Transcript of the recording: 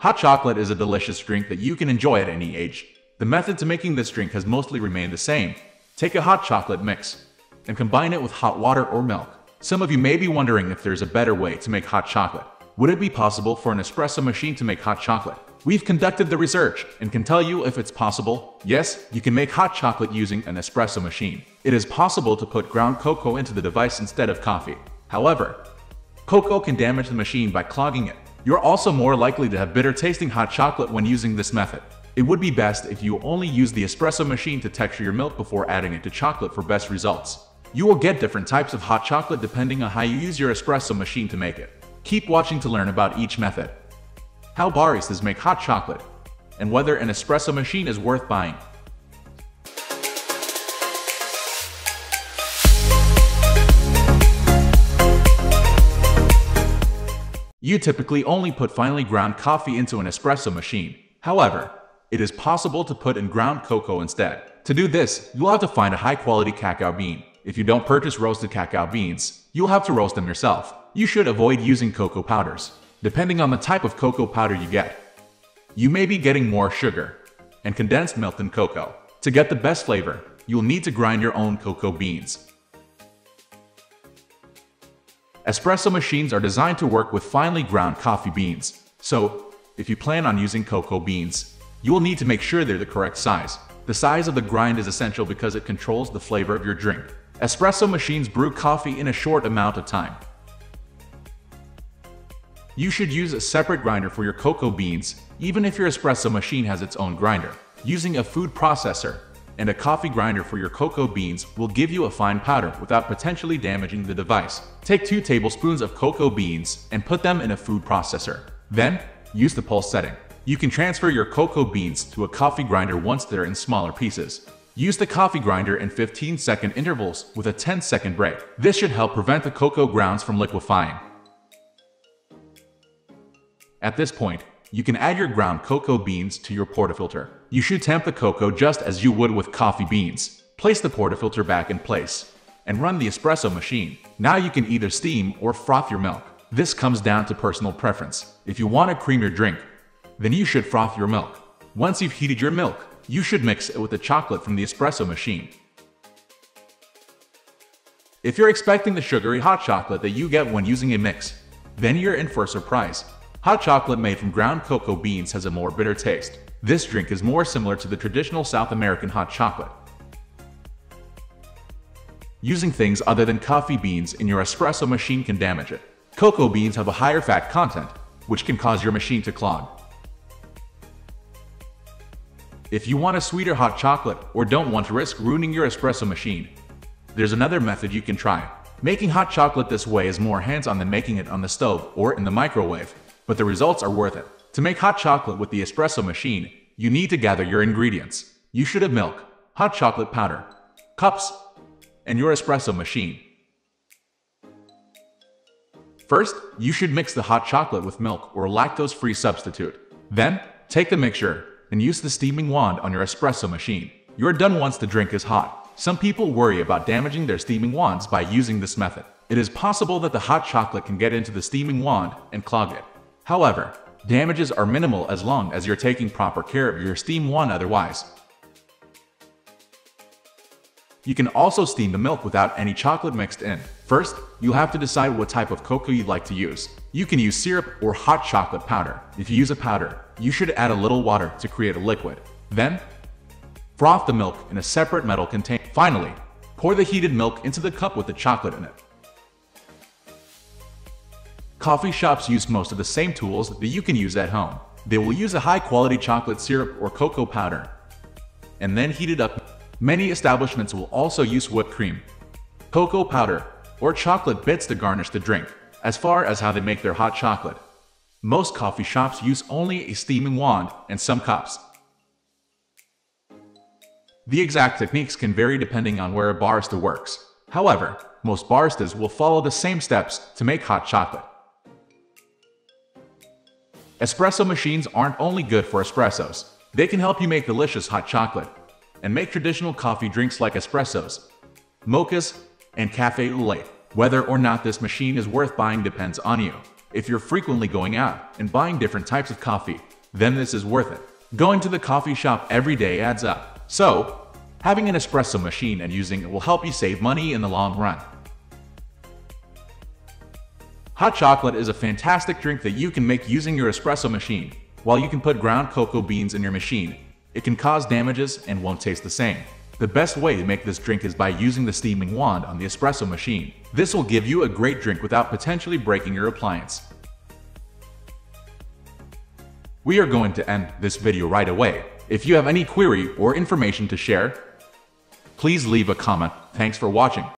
Hot chocolate is a delicious drink that you can enjoy at any age. The method to making this drink has mostly remained the same. Take a hot chocolate mix and combine it with hot water or milk. Some of you may be wondering if there's a better way to make hot chocolate. Would it be possible for an espresso machine to make hot chocolate? We've conducted the research and can tell you if it's possible. Yes, you can make hot chocolate using an espresso machine. It is possible to put ground cocoa into the device instead of coffee. However, cocoa can damage the machine by clogging it. You're also more likely to have bitter tasting hot chocolate when using this method. It would be best if you only use the espresso machine to texture your milk before adding it to chocolate for best results. You will get different types of hot chocolate depending on how you use your espresso machine to make it. Keep watching to learn about each method. How baristas make hot chocolate, and whether an espresso machine is worth buying. You typically only put finely ground coffee into an espresso machine. However, it is possible to put in ground cocoa instead. To do this, you'll have to find a high-quality cacao bean. If you don't purchase roasted cacao beans, you'll have to roast them yourself. You should avoid using cocoa powders, depending on the type of cocoa powder you get. You may be getting more sugar and condensed milk than cocoa. To get the best flavor, you'll need to grind your own cocoa beans. Espresso machines are designed to work with finely ground coffee beans, so if you plan on using cocoa beans, you will need to make sure they're the correct size. The size of the grind is essential because it controls the flavor of your drink. Espresso machines brew coffee in a short amount of time, you should use a separate grinder for your cocoa beans, even if your espresso machine has its own grinder. Using a food processor and a coffee grinder for your cocoa beans will give you a fine powder without potentially damaging the device. Take 2 tablespoons of cocoa beans and put them in a food processor. Then, use the pulse setting. You can transfer your cocoa beans to a coffee grinder once they're in smaller pieces. Use the coffee grinder in 15 second intervals with a 10 second break. This should help prevent the cocoa grounds from liquefying. At this point, you can add your ground cocoa beans to your portafilter. You should tamp the cocoa just as you would with coffee beans. Place the portafilter back in place and run the espresso machine. Now you can either steam or froth your milk. This comes down to personal preference. If you want to cream your drink, then you should froth your milk. Once you've heated your milk, you should mix it with the chocolate from the espresso machine. If you're expecting the sugary hot chocolate that you get when using a mix, then you're in for a surprise. Hot chocolate made from ground cocoa beans has a more bitter taste. This drink is more similar to the traditional South American hot chocolate. Using things other than coffee beans in your espresso machine can damage it. Cocoa beans have a higher fat content, which can cause your machine to clog. If you want a sweeter hot chocolate or don't want to risk ruining your espresso machine, there's another method you can try. Making hot chocolate this way is more hands-on than making it on the stove or in the microwave but the results are worth it. To make hot chocolate with the espresso machine, you need to gather your ingredients. You should have milk, hot chocolate powder, cups, and your espresso machine. First, you should mix the hot chocolate with milk or lactose-free substitute. Then, take the mixture and use the steaming wand on your espresso machine. You're done once the drink is hot. Some people worry about damaging their steaming wands by using this method. It is possible that the hot chocolate can get into the steaming wand and clog it. However, damages are minimal as long as you're taking proper care of your steam wand otherwise. You can also steam the milk without any chocolate mixed in. First, you'll have to decide what type of cocoa you'd like to use. You can use syrup or hot chocolate powder. If you use a powder, you should add a little water to create a liquid. Then, froth the milk in a separate metal container. Finally, pour the heated milk into the cup with the chocolate in it. Coffee shops use most of the same tools that you can use at home. They will use a high-quality chocolate syrup or cocoa powder, and then heat it up. Many establishments will also use whipped cream, cocoa powder, or chocolate bits to garnish the drink, as far as how they make their hot chocolate. Most coffee shops use only a steaming wand and some cups. The exact techniques can vary depending on where a barista works. However, most baristas will follow the same steps to make hot chocolate. Espresso machines aren't only good for espressos. They can help you make delicious hot chocolate and make traditional coffee drinks like espressos, mochas, and cafe au lait. Whether or not this machine is worth buying depends on you. If you're frequently going out and buying different types of coffee, then this is worth it. Going to the coffee shop every day adds up. So, having an espresso machine and using it will help you save money in the long run. Hot chocolate is a fantastic drink that you can make using your espresso machine. While you can put ground cocoa beans in your machine, it can cause damages and won't taste the same. The best way to make this drink is by using the steaming wand on the espresso machine. This will give you a great drink without potentially breaking your appliance. We are going to end this video right away. If you have any query or information to share, please leave a comment. Thanks for watching.